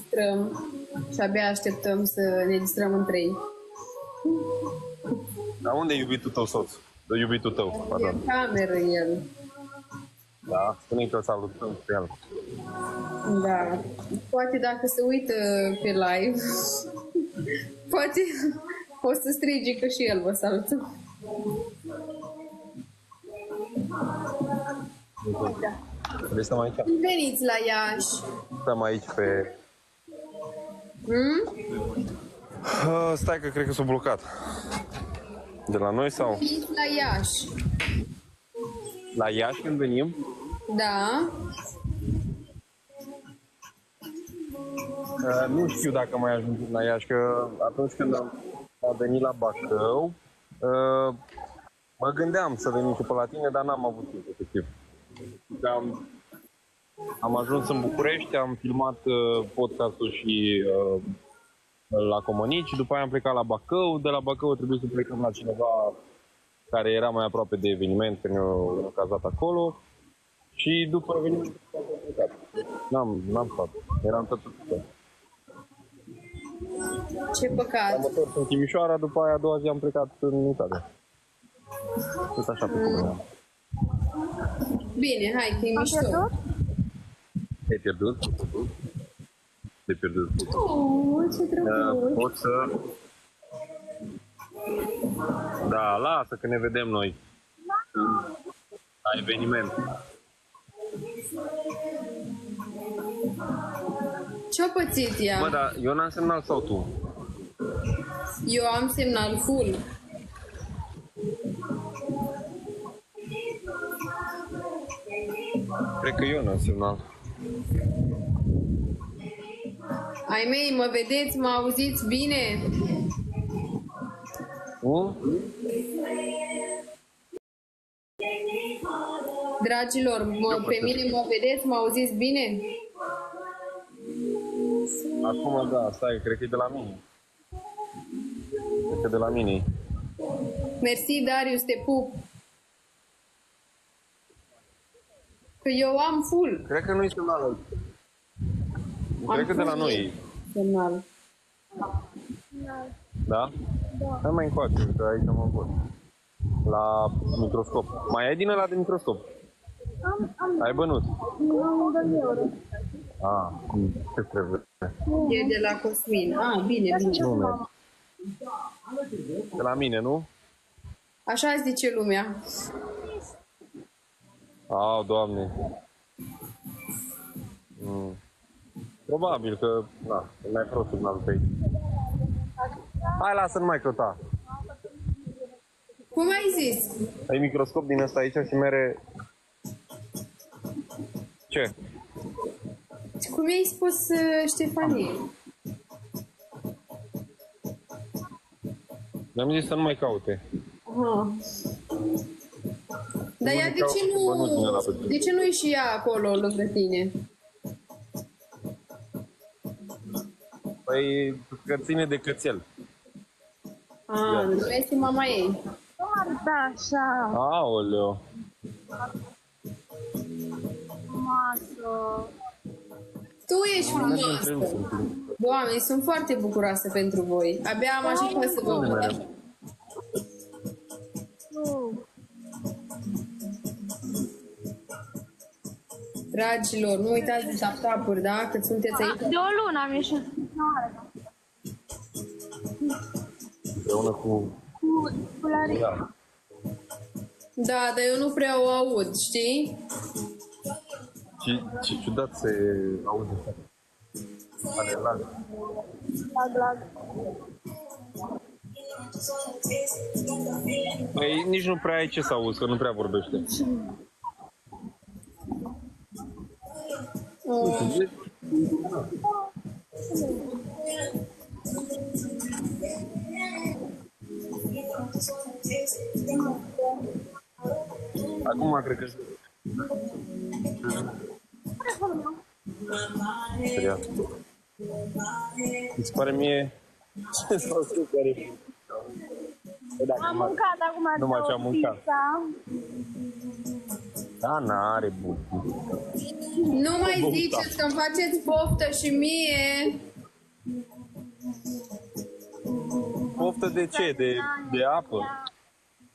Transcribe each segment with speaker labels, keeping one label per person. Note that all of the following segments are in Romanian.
Speaker 1: distrăm și abia așteptăm să ne distrăm în trei.
Speaker 2: Dar unde e iubitul tău soț? De iubitul tău,
Speaker 1: E
Speaker 2: pardon.
Speaker 1: în cameră el.
Speaker 2: Da, spune că salutăm pe el.
Speaker 1: Da. Poate dacă se uită pe live, poate o să strige că și el vă salută.
Speaker 2: Vrei să stăm aici?
Speaker 1: Veniți la Iași.
Speaker 2: Stăm aici pe...
Speaker 1: Hmm?
Speaker 2: Uh, stai că cred că s-a blocat. De la noi sau?
Speaker 1: Veniți la Iași.
Speaker 2: La Iași când venim?
Speaker 1: Da.
Speaker 2: Uh, nu știu dacă mai ajungem la Iași, că atunci când am, am venit la Bacău, uh, mă gândeam să venim și pe la tine, dar n-am avut timp, efectiv. Am, am ajuns în București, am filmat uh, podcastul și uh, la Comănici, după aia am plecat la Bacău, de la Bacău trebuie să plecăm la cineva care era mai aproape de eveniment, că ne-au cazat acolo. Și după eveniment am plecat. N-am, n-am stat. Eram tot tot.
Speaker 1: Ce păcat.
Speaker 2: Am întors în Timișoara, după aia a doua zi am plecat în Italia. Tot așa pe cum eram.
Speaker 1: Bine, hai că e mișto.
Speaker 2: Te-ai pierdut? Te-ai pierdut.
Speaker 1: Oh, ce
Speaker 2: Uh,
Speaker 1: drăguț.
Speaker 2: pot să... Da, lasă că ne vedem noi. La eveniment.
Speaker 1: Ce-a pățit ea?
Speaker 2: Mă, dar eu n-am semnal sau tu?
Speaker 1: Eu am semnal full.
Speaker 2: Cred că eu n-am semnal.
Speaker 1: Ai mei, mă vedeți, mă auziți bine?
Speaker 2: Nu?
Speaker 1: Dragilor, mă, pe mine mă vedeți, mă auziți bine?
Speaker 2: Acum da, stai, cred că e de la mine. Cred că de la mine e.
Speaker 1: Mersi, Darius, te pup. Că eu am full
Speaker 2: Cred că nu-i semnal. Cred că de la noi e.
Speaker 1: semnal.
Speaker 2: Da? Hai mai încoace, că aici mă văd. La microscop. Mai ai din ăla de microscop?
Speaker 3: Am, am,
Speaker 2: Ai bănut?
Speaker 3: am de euro.
Speaker 2: Ah, ce trebuie?
Speaker 1: E de la Cosmin. Ah, bine, bine.
Speaker 2: Nu merge. De la mine, nu?
Speaker 1: Așa zice lumea.
Speaker 2: Au, doamne. Mm. Probabil că, da, e mai prost semnalul pe aici. Hai, lasă, nu mai căuta.
Speaker 1: Cum ai zis?
Speaker 2: Ai microscop din ăsta aici și mere... Ce?
Speaker 1: Cum i-ai spus uh, Ștefanie?
Speaker 2: Mi-am zis să nu mai caute.
Speaker 1: Aha. Dar ea de ce
Speaker 2: Bănuți din ăla
Speaker 1: nu,
Speaker 2: pe tine.
Speaker 1: de ce nu e și ea acolo lângă tine?
Speaker 2: Păi, că ține de cățel.
Speaker 1: Ah, nu este mama ei.
Speaker 3: Nu arăta așa,
Speaker 2: Aoleo.
Speaker 3: masă.
Speaker 1: Tu ești frumoasă. Doamne, sunt foarte bucuroasă pentru voi. Abia am ajuns să vă văd.
Speaker 3: Nu.
Speaker 1: Dragilor, nu uitați de tap-tap-uri, da? Că sunteți aici.
Speaker 3: De o lună am ieșit. Nu arăta.
Speaker 2: Împreună cu...
Speaker 3: Cu cularii.
Speaker 2: Ea.
Speaker 1: Da, dar eu nu prea o aud, știi?
Speaker 2: Ce, ce ciudat se aude așa. Are lag.
Speaker 3: Lag, lag.
Speaker 2: Păi nici nu prea ai ce să auzi, că nu prea vorbește.
Speaker 1: Oh,
Speaker 2: Acum cred că... Serios. Mi se pare mie... Ce s-au spus care... Păi dacă
Speaker 3: Am
Speaker 2: mă-
Speaker 3: mâncat acum
Speaker 2: Numai ce am
Speaker 3: două
Speaker 2: mâncat.
Speaker 3: pizza.
Speaker 2: Da, n-are bun.
Speaker 1: Nu mai
Speaker 2: Bufta.
Speaker 1: ziceți că îmi faceți poftă și mie.
Speaker 2: Poftă de ce? De, de apă?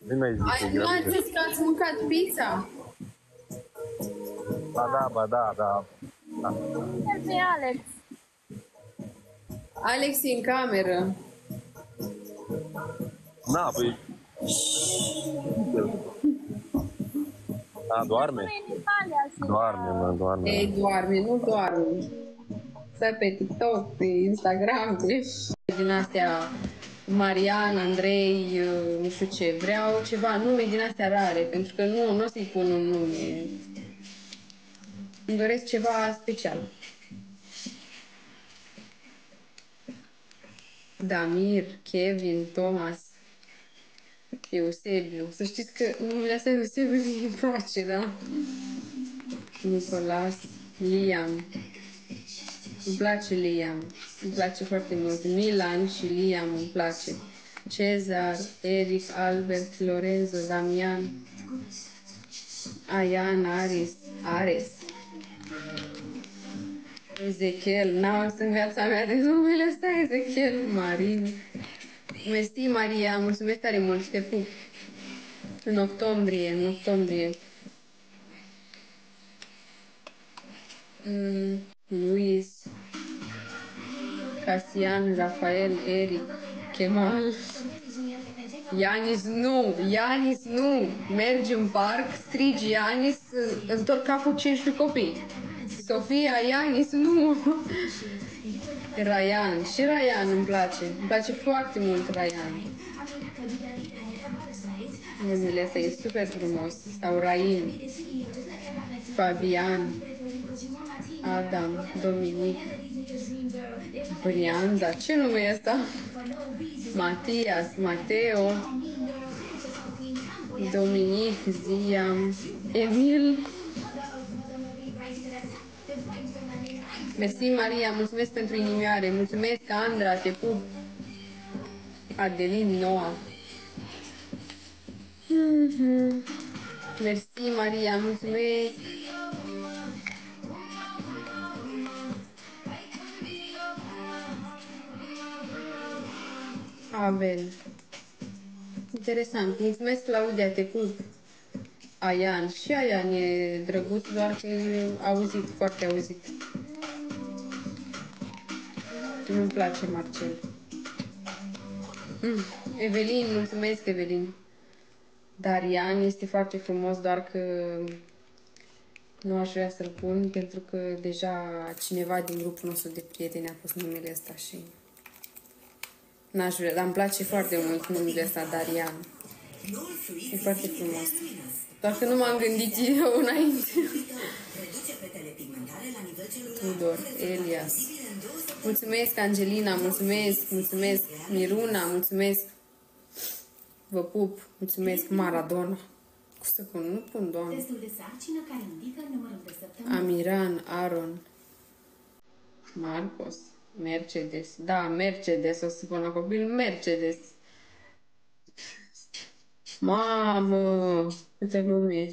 Speaker 2: Nu mai
Speaker 1: Ai,
Speaker 2: zice.
Speaker 1: nu ați zis că ați mâncat pizza?
Speaker 2: Ba da, ba da, da. da.
Speaker 3: Pe Alex.
Speaker 1: Alex e în cameră.
Speaker 2: Na, păi... A, doarme?
Speaker 3: Nu e în Italia și
Speaker 2: Doarme, mă, doarme.
Speaker 1: Ei, doarme, nu doarme. Stai pe TikTok, pe Instagram, pe... Din astea, Marian, Andrei, uh, nu știu ce, vreau ceva nume din astea rare, pentru că nu, nu o să-i pun un nume. Îmi doresc ceva special. Damir, Kevin, Thomas, Eusebiu. Să știți că numele astea Eusebiu mi place, da? Nicolas, Liam. Îmi place Liam. Îmi place foarte mult. Milan și Liam îmi place. Cezar, Eric, Albert, Lorenzo, Damian, Ayan, Aris, Ares. Ezechiel, n-am auzit în viața mea de numele ăsta, Ezechiel, Marin. Mersi, Maria, mulțumesc tare mult, te pup. În octombrie, în octombrie. Mm, Luis, Casian, Rafael, Eric, Kemal. Ianis, nu! Ianis, nu! Mergi în parc, strigi Ianis, întorc capul 15 copii. Sofia, Ianis, nu! Ryan, și Ryan îmi place. Îmi place foarte mult Ryan. Numele ăsta e super frumos. Sau Rain, Fabian, Adam, Dominic, Brianda, ce nume e ăsta? Matias, Mateo, Dominic, Ziam, Emil. Mersi, Maria, mulțumesc pentru inimioare. Mulțumesc, Andra, te pup. Adelin, Noa. Mhm. Mersi, Maria, mulțumesc. Abel. Interesant. Mulțumesc, Claudia, te pup. Aian. Și Aian e drăguț, doar că e auzit, foarte auzit. Nu-mi place Marcel. Mm. Evelin, mulțumesc, Evelin. Darian este foarte frumos, doar că nu aș vrea să-l pun, pentru că deja cineva din grupul nostru de prieteni a pus numele ăsta și n-aș vrea, dar îmi place foarte mult numele ăsta, Darian. E foarte frumos. Doar că nu m-am gândit eu înainte. Tudor, Elias. Mulțumesc, Angelina, mulțumesc, mulțumesc, Miruna, mulțumesc. Vă pup, mulțumesc, Maradona. Cum să pun? Nu pun, doamne.
Speaker 4: Testul de sarcină care indică numărul de săptămâni.
Speaker 1: Amiran, Aaron, Marcos, Mercedes. Da, Mercedes, o să pun la copil, Mercedes. Mamă, câte nume.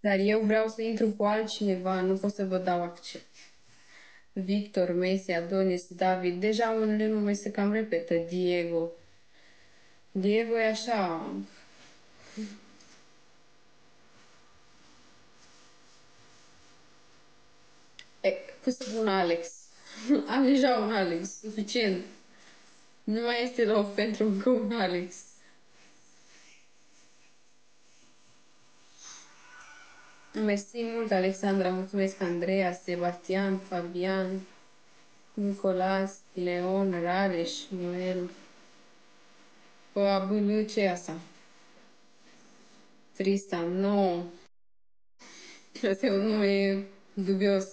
Speaker 1: Dar eu vreau să intru cu altcineva, nu pot să vă dau acces. Victor, Messi, Adonis, David, deja unele nume se cam repetă, Diego. Diego e așa, E, cum să pun Alex? Am deja un Alex, suficient. Nu mai este loc pentru încă un Alex. Mersi mult, Alexandra. Mulțumesc, Andreea, Sebastian, Fabian, Nicolas, Leon, Rareș, Noel. Pă, abâlă, ce e asta? Tristan, nu. Asta e un nume dubios.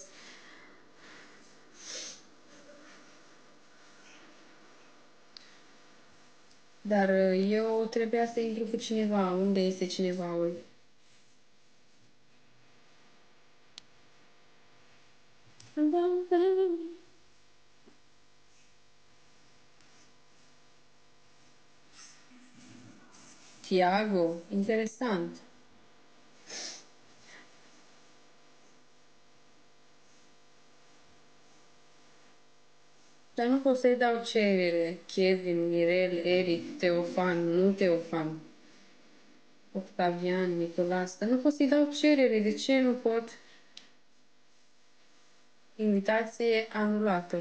Speaker 1: Dar uh, eu trebuia să intru cu cineva. Unde este cineva? Tiago, interesant. Dar nu pot să-i dau cerere. Kevin, Mirel, Eric, Teofan, nu Teofan. Octavian, Nicolas, dar nu pot să-i dau cerere. De ce nu pot? Invitație anulată.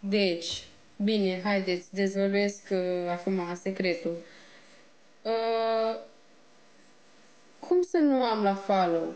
Speaker 1: Deci, bine, haideți, dezvăluiesc uh, acum secretul. Uh, cum să nu am la follow?